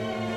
Música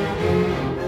Música